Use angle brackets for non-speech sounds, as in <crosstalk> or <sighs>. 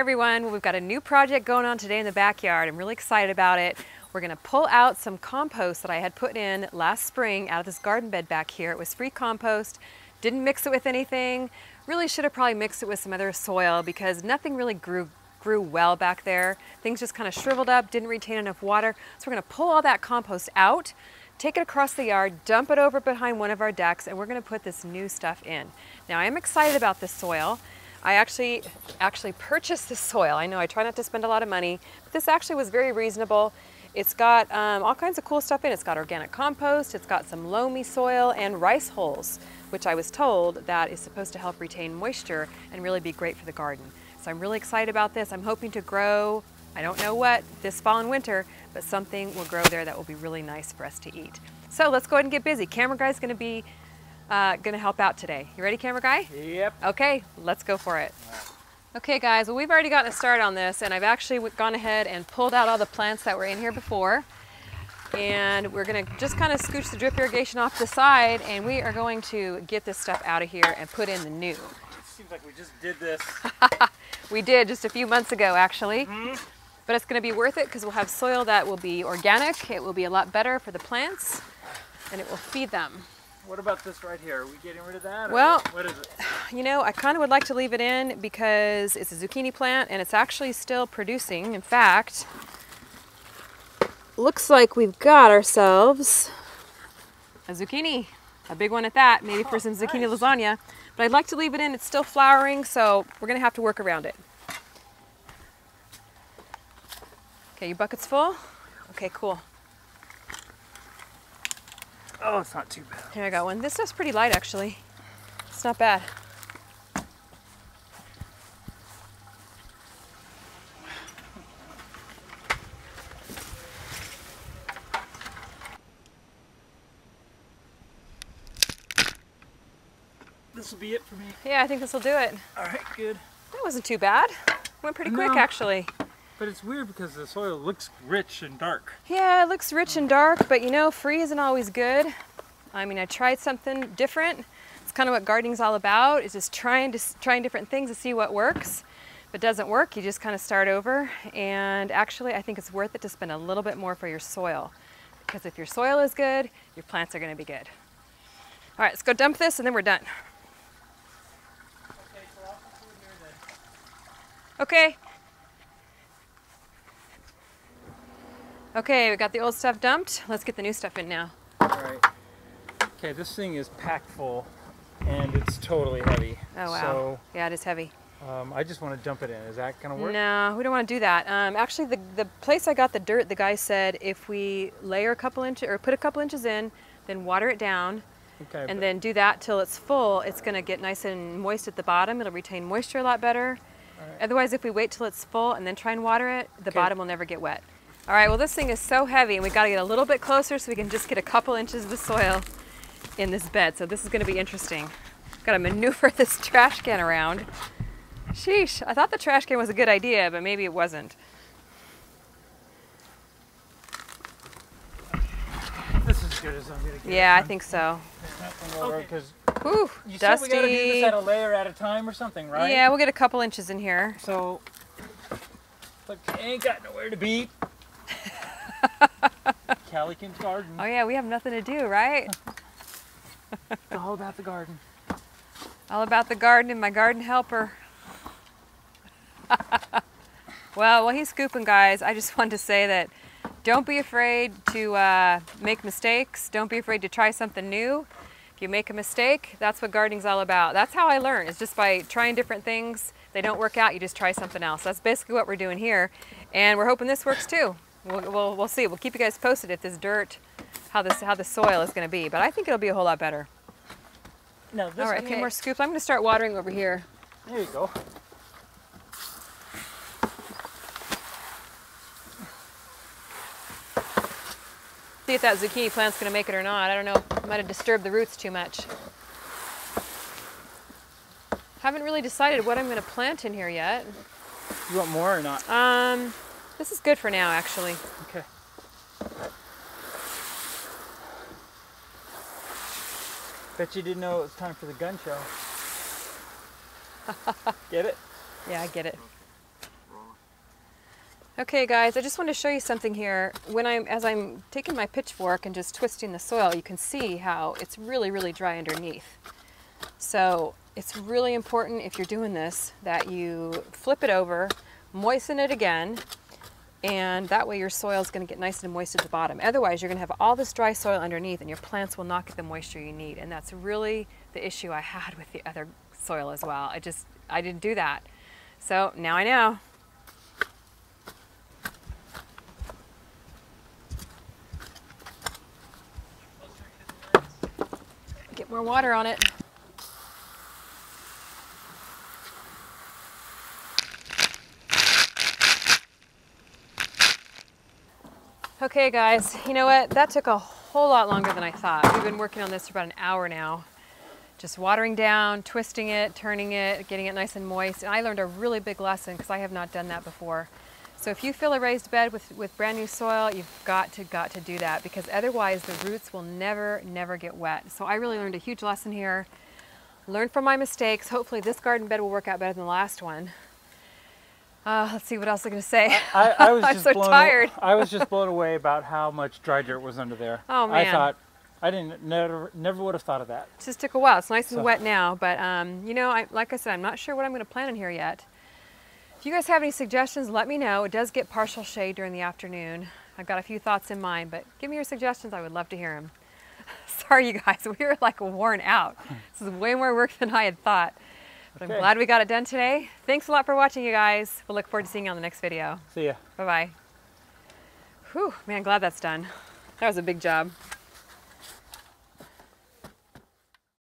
everyone. We've got a new project going on today in the backyard. I'm really excited about it. We're gonna pull out some compost that I had put in last spring out of this garden bed back here. It was free compost, didn't mix it with anything. Really should have probably mixed it with some other soil because nothing really grew grew well back there. Things just kind of shriveled up, didn't retain enough water. So we're gonna pull all that compost out, take it across the yard, dump it over behind one of our decks, and we're gonna put this new stuff in. Now I am excited about this soil. I actually actually purchased this soil. I know I try not to spend a lot of money, but this actually was very reasonable. It's got um, all kinds of cool stuff in it. It's got organic compost, it's got some loamy soil and rice hulls, which I was told that is supposed to help retain moisture and really be great for the garden. So I'm really excited about this. I'm hoping to grow, I don't know what, this fall and winter, but something will grow there that will be really nice for us to eat. So let's go ahead and get busy. Camera guy's gonna be uh, gonna help out today. You ready, camera guy? Yep. Okay, let's go for it. Okay guys, well we've already gotten a start on this and I've actually gone ahead and pulled out all the plants that were in here before. And we're gonna just kind of scooch the drip irrigation off the side and we are going to get this stuff out of here and put in the new. It seems like we just did this. <laughs> we did just a few months ago actually. Mm -hmm. But it's gonna be worth it because we'll have soil that will be organic, it will be a lot better for the plants, and it will feed them. What about this right here? Are we getting rid of that? Well, what is it? <sighs> You know, I kind of would like to leave it in because it's a zucchini plant and it's actually still producing. In fact, looks like we've got ourselves a zucchini, a big one at that, maybe for oh, some zucchini nice. lasagna. But I'd like to leave it in. It's still flowering, so we're going to have to work around it. Okay, your bucket's full? Okay, cool. Oh, it's not too bad. Here I got one. This stuff's pretty light, actually. It's not bad. This will be it for me. Yeah, I think this will do it. All right, good. That wasn't too bad. Went pretty quick, No. actually. But it's weird because the soil looks rich and dark. Yeah, it looks rich and dark, but you know, free isn't always good. I mean, I tried something different. It's kind of what gardening's all about, is just trying to trying different things to see what works. If it doesn't work, you just kind of start over. And actually, I think it's worth it to spend a little bit more for your soil. Because if your soil is good, your plants are gonna be good. All right, let's go dump this and then we're done. Okay, so. Okay. Okay, we got the old stuff dumped. Let's get the new stuff in now. All right. Okay, this thing is packed full and it's totally heavy. Oh wow. So yeah, it is heavy. um, I just want to dump it in. Is that going to work? No, we don't want to do that. Um, actually, the, the place I got the dirt, the guy said if we layer a couple inches or put a couple inches in, then water it down, Okay. and then do that till it's full, it's going to get nice and moist at the bottom. It'll retain moisture a lot better. Alright. Otherwise, if we wait till it's full and then try and water it, the Okay. bottom will never get wet. All right, well, this thing is so heavy, and we got to get a little bit closer so we can just get a couple inches of the soil in this bed. So this is going to be interesting. Got to maneuver <laughs> this trash can around. Sheesh, I thought the trash can was a good idea, but maybe it wasn't. This is as good as I'm going to get. Yeah, I think so. Okay. Because Whew, you said we got to do this at a layer at a time or something, right? Yeah, we'll get a couple inches in here. So, look, ain't got nowhere to be. CaliKim's garden. Oh yeah, we have nothing to do, right? It's all about the garden. All about the garden and my garden helper. <laughs> well, while he's scooping, guys, I just <laughs> wanted to say that don't be afraid to uh, make mistakes. Don't be afraid to try something new. If you make a mistake, that's what gardening's all about. That's how I learn, It's just by trying different things. They don't work out, you just try something else. That's basically what we're doing here. And we're hoping this works too. We'll, we'll, we'll see. We'll keep you guys posted if this dirt, how this how the soil is going to be. But I think it'll be a whole lot better. No, this All right, a few more scoops. I'm going to start watering over here. There you go. See if that zucchini plant's gonna make it or not. I don't know. Might have disturbed the roots too much. Haven't really decided what I'm gonna plant in here yet. You want more or not? Um, this is good for now, actually. Okay. Bet you didn't know it was time for the gun show. <laughs> Get it? Yeah, I get it. Okay guys, I just want to show you something here. When I'm, as I'm taking my pitchfork and just twisting the soil, you can see how it's really, really dry underneath. So it's really important if you're doing this that you flip it over, moisten it again, and that way your soil is going to get nice and moist at the bottom. Otherwise, you're going to have all this dry soil underneath and your plants will not get the moisture you need. And that's really the issue I had with the other soil as well. I just, I didn't do that. So now I know. Get more water on it. Okay guys, you know what? That took a whole lot longer than I thought. We've been working on this for about an hour now. Just watering down, twisting it, turning it, getting it nice and moist. And I learned a really big lesson because I have not done that before. So if you fill a raised bed with, with brand new soil, you've got to, got to do that because otherwise the roots will never, never get wet. So I really learned a huge lesson here. Learn from my mistakes. Hopefully this garden bed will work out better than the last one. Uh, let's see what else I'm going to say. I, I <laughs> was I'm just so blown, tired. I was just blown away about how much dry dirt was under there. Oh, I man. thought I didn't never never would have thought of that. It just took a while. It's nice and So- wet now, but um, you know, I, like I said, I'm not sure what I'm going to plant in here yet. If you guys have any suggestions, let me know. It does get partial shade during the afternoon. I've got a few thoughts in mind, but give me your suggestions. I would love to hear them. <laughs> Sorry, you guys, <laughs> we were like worn out. This is way more work than I had thought. But I'm glad we got it done today. Thanks a lot for watching, you guys. We'll look forward to seeing you on the next video. See ya. Bye bye. Whew, man, glad that's done. That was a big job.